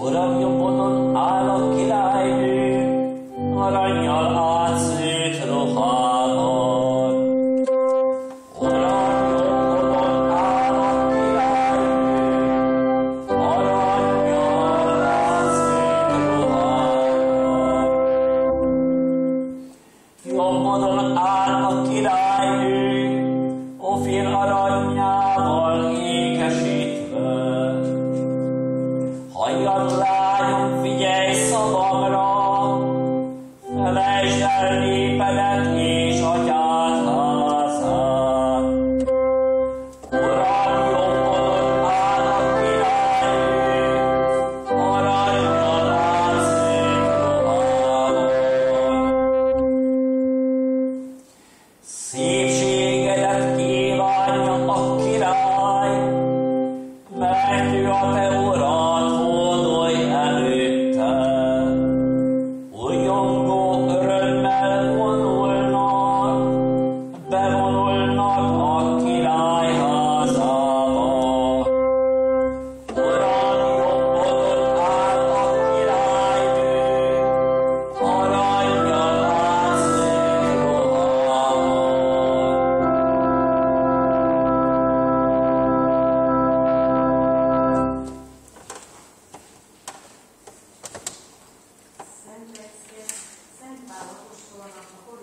소란 용보는 알아기라이를 아란 열아스 들어가건 오란 용보는 알아기라이를 아란 열아스 들어가건 용보는 알아기라이를 咋不说了？